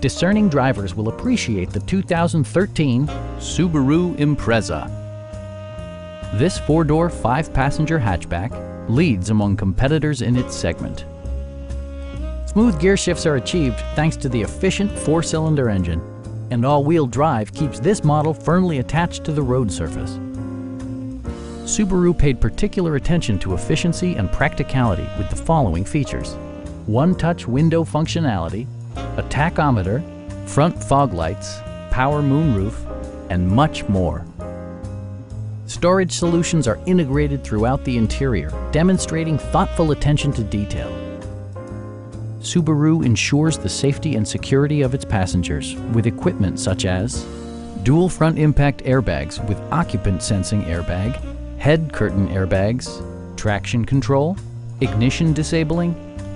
discerning drivers will appreciate the 2013 Subaru Impreza. This four-door, five-passenger hatchback leads among competitors in its segment. Smooth gear shifts are achieved thanks to the efficient four-cylinder engine, and all-wheel drive keeps this model firmly attached to the road surface. Subaru paid particular attention to efficiency and practicality with the following features. One-touch window functionality, a tachometer, front fog lights, power moonroof, and much more. Storage solutions are integrated throughout the interior, demonstrating thoughtful attention to detail. Subaru ensures the safety and security of its passengers with equipment such as dual front impact airbags with occupant sensing airbag, head curtain airbags, traction control, ignition disabling,